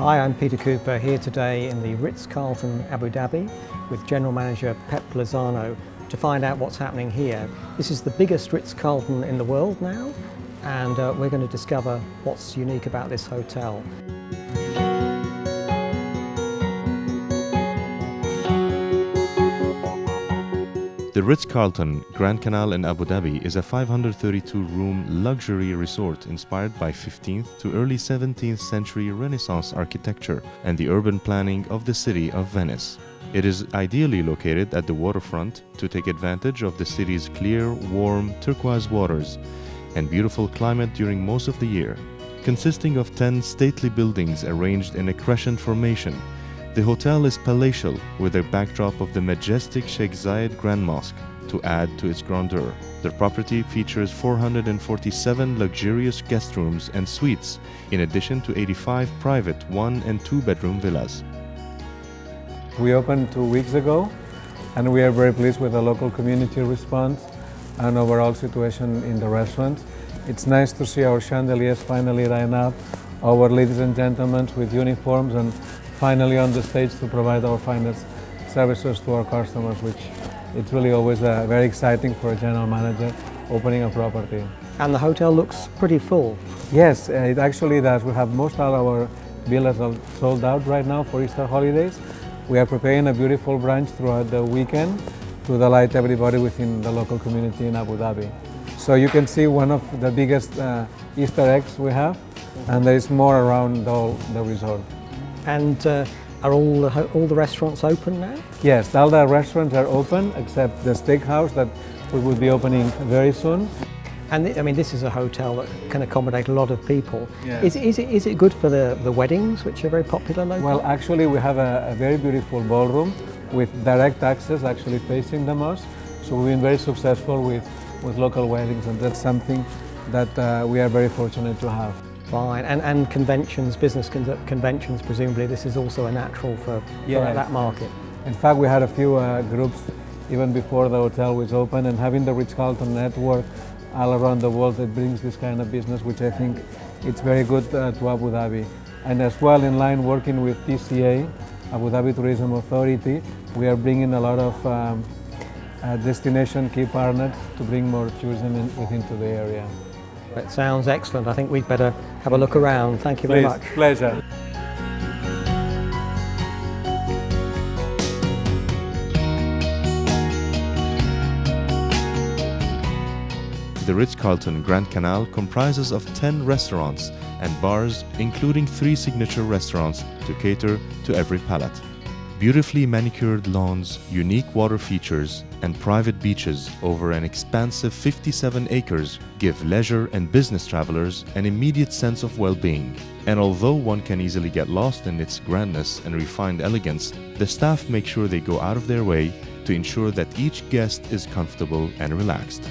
Hi, I'm Peter Cooper here today in the Ritz-Carlton Abu Dhabi with General Manager Pep Lozano to find out what's happening here. This is the biggest Ritz-Carlton in the world now and uh, we're going to discover what's unique about this hotel. The Ritz-Carlton Grand Canal in Abu Dhabi is a 532-room luxury resort inspired by 15th to early 17th century Renaissance architecture and the urban planning of the city of Venice. It is ideally located at the waterfront to take advantage of the city's clear, warm, turquoise waters and beautiful climate during most of the year. Consisting of 10 stately buildings arranged in a crescent formation, the hotel is palatial with a backdrop of the majestic Sheikh Zayed Grand Mosque to add to its grandeur. The property features 447 luxurious guest rooms and suites, in addition to 85 private one and two bedroom villas. We opened two weeks ago and we are very pleased with the local community response and overall situation in the restaurant. It's nice to see our chandeliers finally line up, our ladies and gentlemen with uniforms and finally on the stage to provide our finest services to our customers, which it's really always uh, very exciting for a general manager opening a property. And the hotel looks pretty full. Yes, uh, it actually does. We have most of our villas sold out right now for Easter holidays. We are preparing a beautiful brunch throughout the weekend to delight everybody within the local community in Abu Dhabi. So you can see one of the biggest uh, Easter eggs we have, and there is more around the, the resort. And uh, are all the, all the restaurants open now? Yes, all the restaurants are open except the steakhouse that we will be opening very soon. And I mean, this is a hotel that can accommodate a lot of people. Yeah. Is, is, it, is it good for the, the weddings, which are very popular locally? Well, actually, we have a, a very beautiful ballroom with direct access actually facing the mosque. So we've been very successful with, with local weddings, and that's something that uh, we are very fortunate to have. Fine, and, and conventions, business con conventions, presumably this is also a natural for, yes. for that market. In fact, we had a few uh, groups even before the hotel was open, and having the Ritz-Carlton network all around the world that brings this kind of business, which I think it's very good uh, to Abu Dhabi. And as well, in line working with TCA, Abu Dhabi Tourism Authority, we are bringing a lot of um, uh, destination key partners to bring more tourism in, within to the area. That sounds excellent. I think we'd better have a look around. Thank you Please, very much. Pleasure. The Ritz-Carlton Grand Canal comprises of 10 restaurants and bars, including three signature restaurants to cater to every palate. Beautifully manicured lawns, unique water features, and private beaches over an expansive 57 acres give leisure and business travelers an immediate sense of well-being. And although one can easily get lost in its grandness and refined elegance, the staff make sure they go out of their way to ensure that each guest is comfortable and relaxed.